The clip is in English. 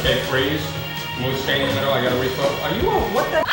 Okay, freeze. Move stay in the middle. I gotta refocus. Are you a, what the?